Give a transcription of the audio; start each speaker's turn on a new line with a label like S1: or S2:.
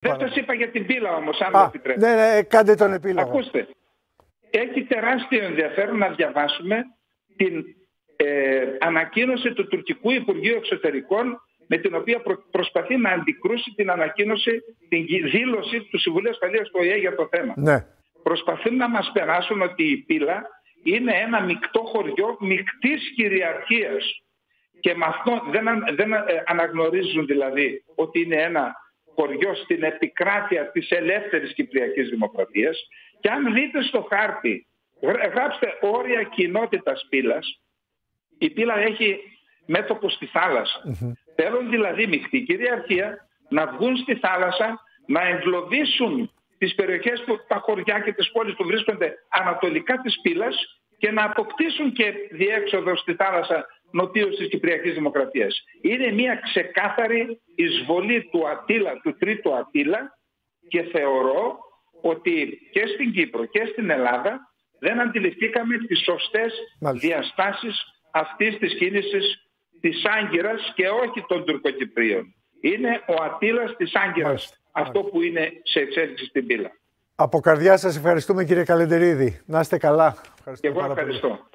S1: Δεν σας είπα για την πύλα όμως, αν μου επιτρέπετε.
S2: Ναι, ναι, κάντε τον επίλογο.
S1: Ακούστε. Έχει τεράστιο ενδιαφέρον να διαβάσουμε την ε, ανακοίνωση του τουρκικού Υπουργείου Εξωτερικών με την οποία προσπαθεί να αντικρούσει την ανακοίνωση, την δήλωση του Συμβουλίου Ασφαλείας του ΟΗΕ για το θέμα.
S2: Ναι.
S1: Προσπαθούν να μας περάσουν ότι η πύλα είναι ένα μεικτό χωριό μεικτής κυριαρχίας και με αυτό δεν, δεν ε, αναγνωρίζουν δηλαδή ότι είναι ένα χωριό στην επικράτεια της ελεύθερης Κυπριακής Δημοκρατίας. Και αν δείτε στο χάρτη, γράψτε όρια κοινότητας πύλας, η πύλα έχει μέτωπο στη θάλασσα. Θέλουν δηλαδή μεικτή κυριαρχία να βγουν στη θάλασσα, να εγκλωβίσουν τις περιοχές που τα χωριά και τις πόλεις που βρίσκονται ανατολικά της πύλας και να αποκτήσουν και διέξοδο στη θάλασσα νοτίως της Κυπριακής Δημοκρατίας. Είναι μια ξεκάθαρη εισβολή του Ατήλα, του τρίτου Ατήλα και θεωρώ ότι και στην Κύπρο και στην Ελλάδα δεν αντιληφθήκαμε τις σωστές διαστάσεις αυτής της κίνησης της Άγκυρας και όχι των Τουρκοκυπρίων. Είναι ο Ατήλας της Άγκυρας αυτό που είναι σε εξέλιξη στην πύλα.
S2: Από καρδιά σας ευχαριστούμε κύριε Καλεντερίδη. Να είστε καλά.
S1: και εγώ ευχαριστώ.